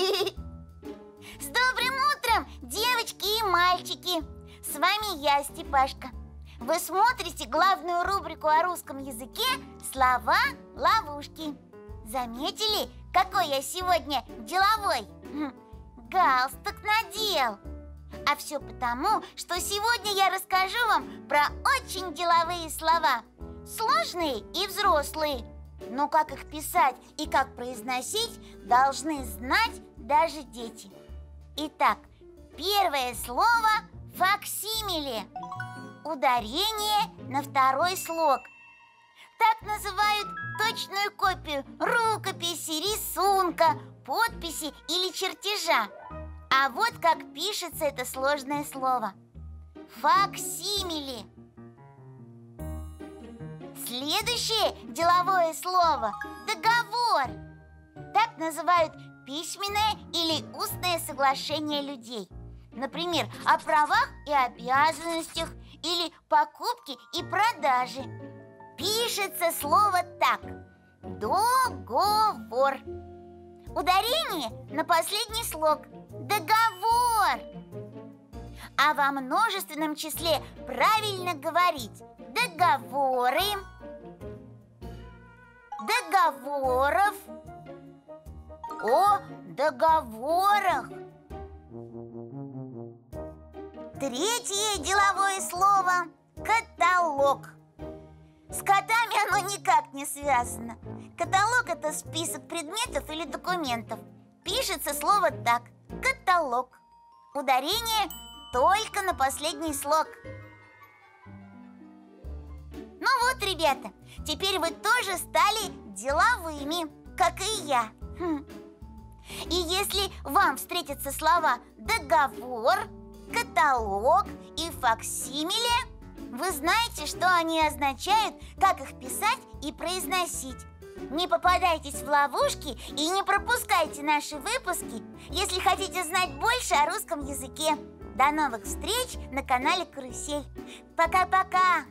С добрым утром, девочки и мальчики! С вами я, Степашка. Вы смотрите главную рубрику о русском языке «Слова-ловушки». Заметили, какой я сегодня деловой? Хм, галстук надел. А все потому, что сегодня я расскажу вам про очень деловые слова. Сложные и взрослые. Но как их писать и как произносить, должны знать даже дети. Итак, первое слово – факсимиле. Ударение на второй слог. Так называют точную копию рукописи, рисунка, подписи или чертежа. А вот как пишется это сложное слово. Факсимили. Следующее деловое слово – договор. Называют письменное или устное соглашение людей. Например, о правах и обязанностях или покупке и продаже. Пишется слово так – договор. Ударение на последний слог – договор. А во множественном числе правильно говорить договоры, договоров, о договорах. Третье деловое слово – каталог. С котами оно никак не связано. Каталог – это список предметов или документов. Пишется слово так – каталог. Ударение только на последний слог. Ну вот, ребята, теперь вы тоже стали деловыми, как и я. И если вам встретятся слова «договор», «каталог» и «факсимиле», вы знаете, что они означают, как их писать и произносить. Не попадайтесь в ловушки и не пропускайте наши выпуски, если хотите знать больше о русском языке. До новых встреч на канале Карусель. Пока-пока!